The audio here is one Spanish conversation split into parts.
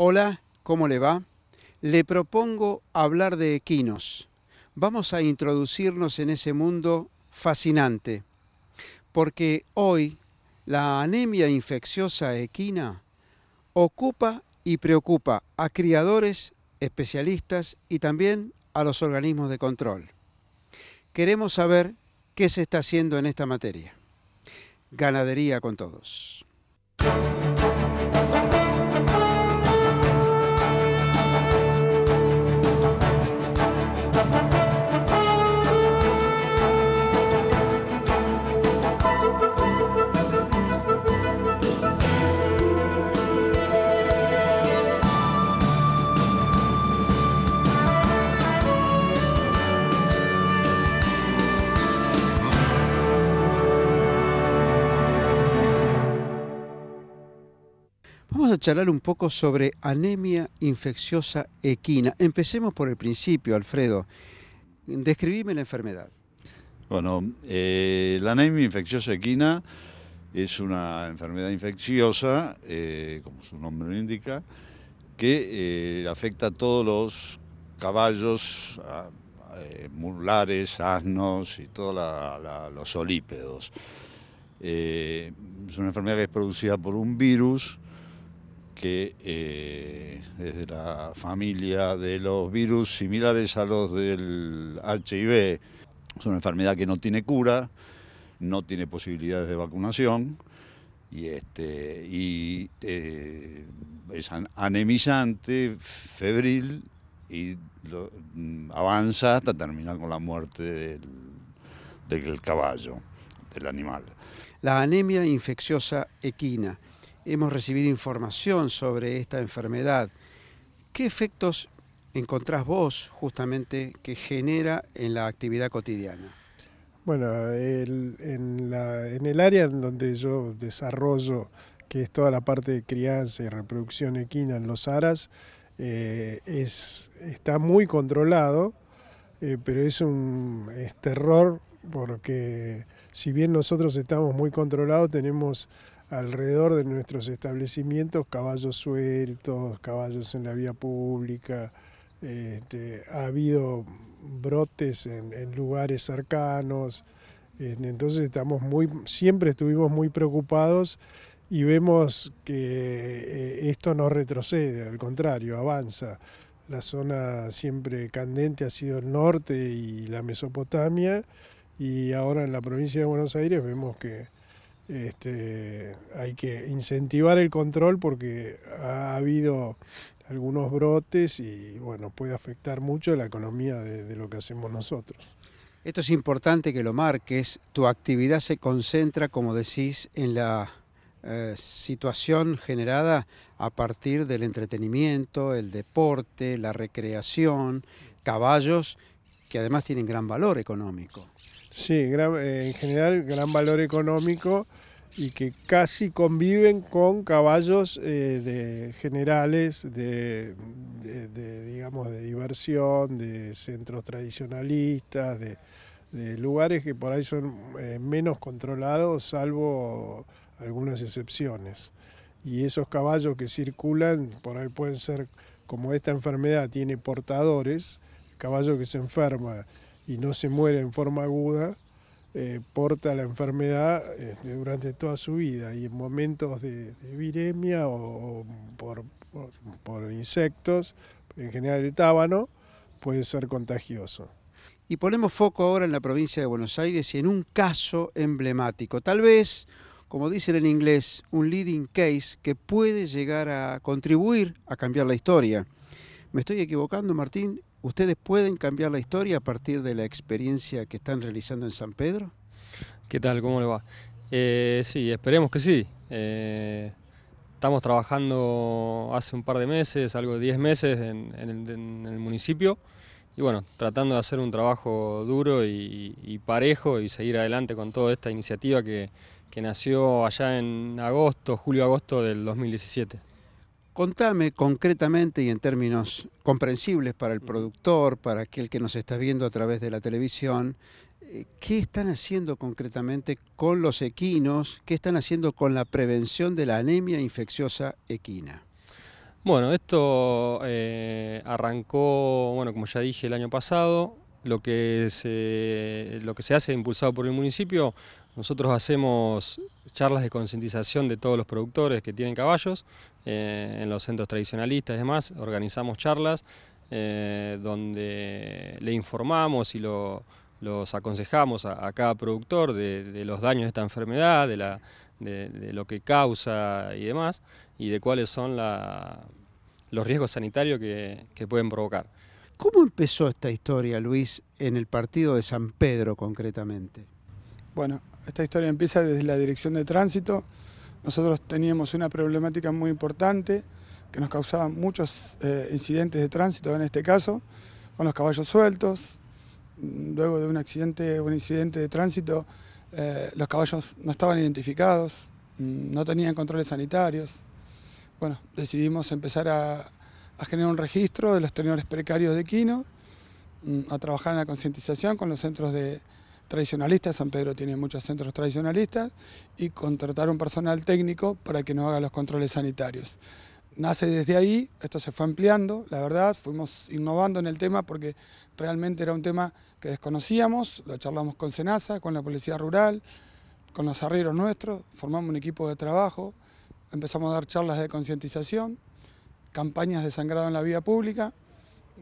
Hola, ¿cómo le va? Le propongo hablar de equinos. Vamos a introducirnos en ese mundo fascinante, porque hoy la anemia infecciosa equina ocupa y preocupa a criadores, especialistas y también a los organismos de control. Queremos saber qué se está haciendo en esta materia. Ganadería con todos. Vamos a charlar un poco sobre anemia infecciosa equina. Empecemos por el principio, Alfredo. Describime la enfermedad. Bueno, eh, la anemia infecciosa equina es una enfermedad infecciosa, eh, como su nombre lo indica, que eh, afecta a todos los caballos, mulares, asnos y todos los solípedos. es una enfermedad que es producida por un virus que eh, es de la familia de los virus similares a los del HIV. Es una enfermedad que no tiene cura, no tiene posibilidades de vacunación y, este, eh, es anemizante, febril y mm, avanza hasta terminar con la muerte del, del caballo, del animal. La anemia infecciosa equina hemos recibido información sobre esta enfermedad. ¿Qué efectos encontrás vos justamente que genera en la actividad cotidiana? Bueno, en, el área en donde yo desarrollo, que es toda la parte de crianza y reproducción equina en los aras, eh, es, está muy controlado, eh, pero es un terror porque si bien nosotros estamos muy controlados, tenemos alrededor de nuestros establecimientos caballos sueltos, caballos en la vía pública. Este, ha habido brotes en, lugares cercanos, este, entonces estamos muy, siempre estuvimos muy preocupados y vemos que eh, esto no retrocede, al contrario, avanza. La zona siempre candente ha sido el norte y la Mesopotamia y ahora en la provincia de Buenos Aires vemos que este, hay que incentivar el control porque ha habido algunos brotes y bueno, puede afectar mucho la economía de, lo que hacemos nosotros. Esto es importante que lo marques, tu actividad se concentra, como decís, en la eh, situación generada a partir del entretenimiento, el deporte, la recreación, caballos que además tienen gran valor económico. Sí, eh, en general gran valor económico y que casi conviven con caballos eh, de generales de, digamos de diversión, de centros tradicionalistas, de, lugares que por ahí son eh, menos controlados, salvo algunas excepciones. Y esos caballos que circulan por ahí pueden ser, como esta enfermedad tiene portadores, caballo que se enferma y no se muere en forma aguda, eh, porta la enfermedad este, durante toda su vida y en momentos de, viremia o, por, insectos, en general el tábano, puede ser contagioso. Y ponemos foco ahora en la provincia de Buenos Aires y en un caso emblemático, tal vez, como dicen en inglés, un leading case que puede llegar a contribuir a cambiar la historia. ¿Me estoy equivocando, Martín? ¿Ustedes pueden cambiar la historia a partir de la experiencia que están realizando en San Pedro? ¿Qué tal? ¿Cómo le va? Eh, sí, esperemos que sí. Eh, estamos trabajando hace un par de meses, algo de 10 meses en, el, municipio y bueno, tratando de hacer un trabajo duro y, parejo y seguir adelante con toda esta iniciativa que nació allá en agosto, julio-agosto del 2017. Contame concretamente y en términos comprensibles para el productor, para aquel que nos está viendo a través de la televisión, eh, ¿qué están haciendo concretamente con los equinos? ¿Qué están haciendo con la prevención de la anemia infecciosa equina? Bueno, esto eh, arrancó, bueno, como ya dije, el año pasado. Lo que, se, lo que se hace impulsado por el municipio, nosotros hacemos charlas de concientización de todos los productores que tienen caballos eh, en los centros tradicionalistas y demás. Organizamos charlas eh, donde le informamos y los aconsejamos a, cada productor de, los daños de esta enfermedad, de, la, de, lo que causa y demás, y de cuáles son los riesgos sanitarios que, que pueden provocar. ¿Cómo empezó esta historia, Luis, en el partido de San Pedro concretamente? Bueno, esta historia empieza desde la dirección de tránsito. Nosotros teníamos una problemática muy importante que nos causaba muchos eh, incidentes de tránsito, en este caso, con los caballos sueltos. Luego de un accidente, un incidente de tránsito, eh, los caballos no estaban identificados, mm, no tenían controles sanitarios. Bueno, decidimos empezar a, a generar un registro de los tenedores precarios de Quino, mm, a trabajar en la concientización con los centros de tradicionalistas, San Pedro tiene muchos centros tradicionalistas, y contratar un personal técnico para que nos haga los controles sanitarios. Nace desde ahí, esto se fue ampliando, la verdad, fuimos innovando en el tema porque realmente era un tema que desconocíamos, lo charlamos con Senasa, con la Policía Rural, con los arrieros nuestros, formamos un equipo de trabajo, empezamos a dar charlas de concientización, campañas de sangrado en la vía pública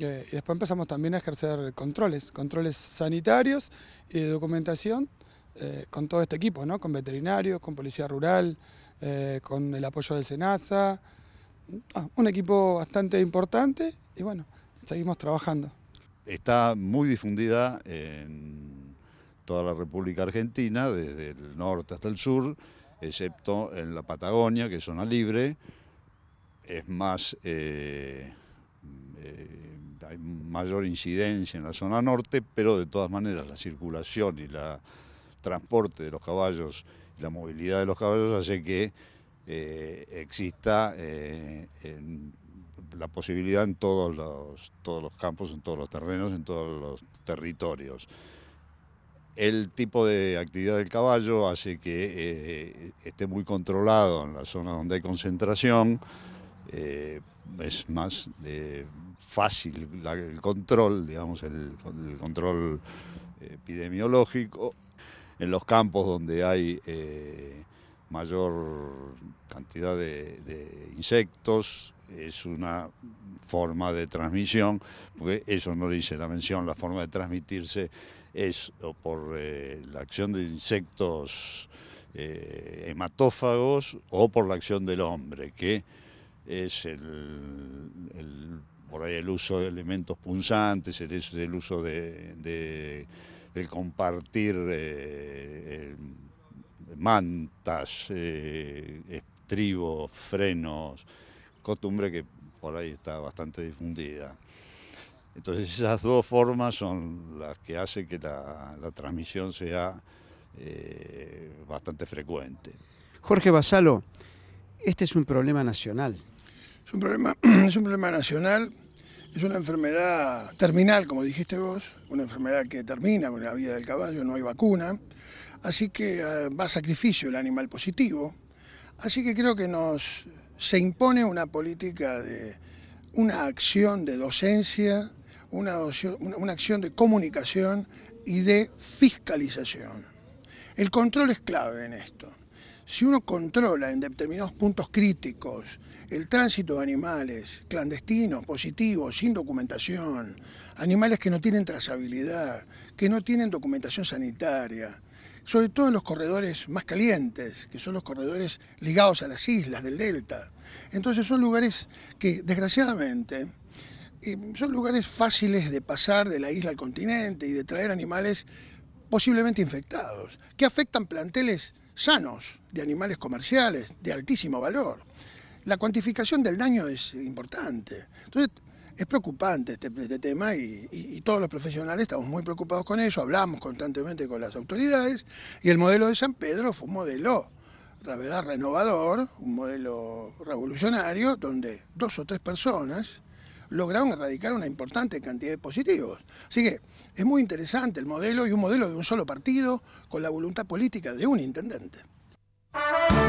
eh, y después empezamos también a ejercer controles, controles sanitarios y de documentación eh, con todo este equipo, ¿no? con veterinarios, con policía rural, eh, con el apoyo del SENASA, ah, un equipo bastante importante y bueno, seguimos trabajando. Está muy difundida en toda la República Argentina, desde el norte hasta el sur, excepto en la Patagonia, que es zona libre, es más, eh, eh, hay mayor incidencia en la zona norte, pero de todas maneras la circulación y el transporte de los caballos la movilidad de los caballos hace que eh, exista la posibilidad en todos los, todos los campos, en todos los terrenos, en todos los territorios. El tipo de actividad del caballo hace que esté muy controlado en la zona donde hay concentración, eh, es más fácil el control, digamos, el, control epidemiológico. En los campos donde hay eh, mayor cantidad de, insectos, es una forma de transmisión, porque eso no dice la mención, la forma de transmitirse es por eh, la acción de insectos hematófagos o por la acción del hombre, que es el, por ahí el uso de elementos punzantes, el, el uso de, del compartir eh, eh, mantas, eh, estribos, frenos, costumbre que por ahí está bastante difundida. Entonces esas dos formas son las que hacen que la, transmisión sea bastante frecuente. Jorge Basalo, este es un problema nacional. Es un problema, es un problema nacional, es una enfermedad terminal, como dijiste vos, una enfermedad que termina con la vida del caballo, no hay vacuna, así que eh, va a sacrificio el animal positivo. Así que creo que nos se impone una política de una acción de docencia, una, una acción de comunicación y de fiscalización. El control es clave en esto. Si uno controla en determinados puntos críticos el tránsito de animales clandestinos, positivos, sin documentación, animales que no tienen trazabilidad, que no tienen documentación sanitaria, sobre todo en los corredores más calientes, que son los corredores ligados a las islas del delta. Entonces son lugares que, desgraciadamente, eh, son lugares fáciles de pasar de la isla al continente y de traer animales posiblemente infectados, que afectan planteles sanos, de animales comerciales, de altísimo valor. La cuantificación del daño es importante. Entonces, es preocupante este, este tema y, todos los profesionales estamos muy preocupados con eso, hablamos constantemente con las autoridades y el modelo de San Pedro fue un modelo, la verdad, renovador, un modelo revolucionario, donde dos o tres personas lograron erradicar una importante cantidad de positivos. Así que es muy interesante el modelo y un modelo de un solo partido con la voluntad política de un intendente. Bye.